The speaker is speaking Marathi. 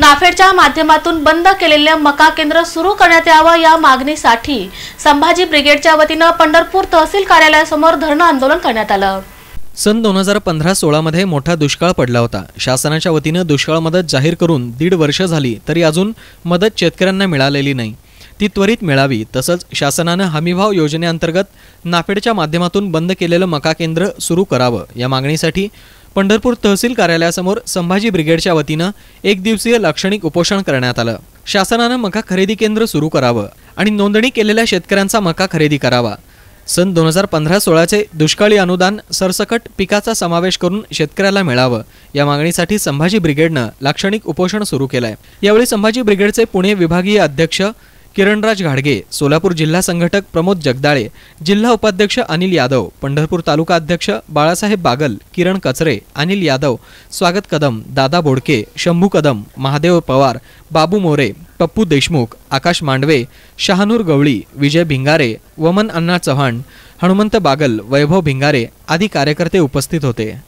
नाफेडच्या माध्यमातून बंद केलेले मका केंद्र सुरू करण्यात यावं या मागणीसाठी संभाजी ब्रिगेडच्या वतीनं पंढरपूर तहसील कार्यालयासमोर धरणं आंदोलन करण्यात आलं. सन दोन हजार पंधरा सोळामध्ये मोठा दुष्काळ पडला होता. शासनाच्या वतीनं दुष्काळ मदत जाहीर करून दीड वर्ष झाली तरी अजून मदत शेतकऱ्यांना मिळालेली नाही. ती त्वरित मिळावी तसंच शासनानं हमीभाव योजनेअंतर्गत नाफेडच्या माध्यमातून बंद केलेलं मका केंद्र सुरू करावं या मागणीसाठी पंढरपूर तहसील कार्यालयासमोर संभाजी ब्रिगेडच्या वतीनं एक दिवसीय लाक्षणिक उपोषण करण्यात आलं. शासनानं मका खरेदी केंद्र सुरू करावं आणि नोंदणी केलेल्या शेतकऱ्यांचा मका खरेदी करावा. सन दोन हजार पंधरा सोळाचे दुष्काळी अनुदान सरसकट पिकाचा समावेश करून शेतकऱ्याला मिळावं या मागणीसाठी संभाजी ब्रिगेडनं लाक्षणिक उपोषण सुरू केलंय. यावेळी संभाजी ब्रिगेडचे पुणे विभागीय अध्यक्ष किरणराज घाडगे सोलापूर जिल्हा संघटक प्रमोद जगदाळे जिल्हा उपाध्यक्ष अनिल यादव पंढरपूर तालुका अध्यक्ष बाळासाहेब बागल किरण कचरे अनिल यादव स्वागत कदम दादा बोडके शंभू कदम महादेव पवार बाबू मोरे पप्पू देशमुख आकाश मांडवे शहानूर गवळी विजय भिंगारे वमन अण्णा चव्हाण हनुमंत बागल वैभव भिंगारे आदी कार्यकर्ते उपस्थित होते.